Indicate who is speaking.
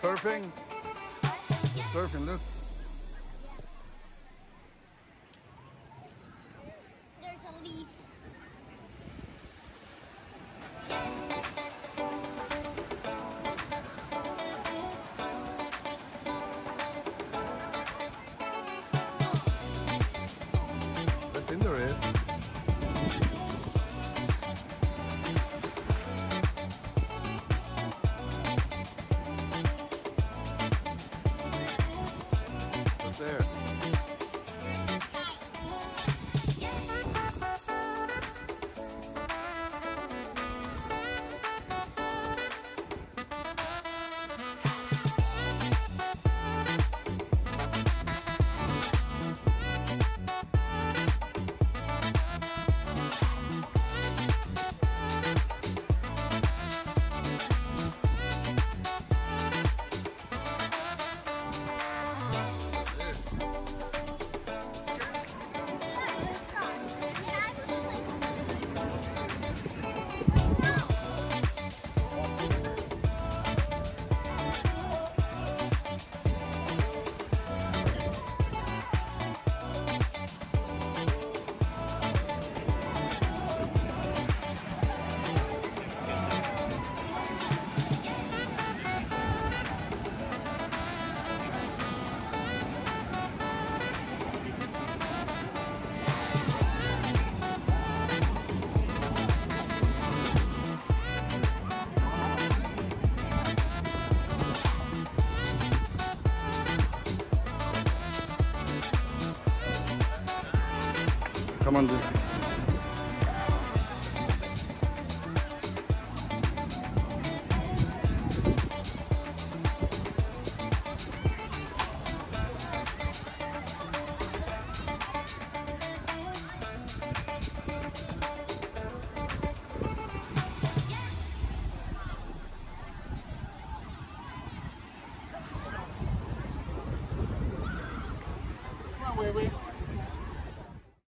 Speaker 1: surfing. Surfing, look. There? Kamandır.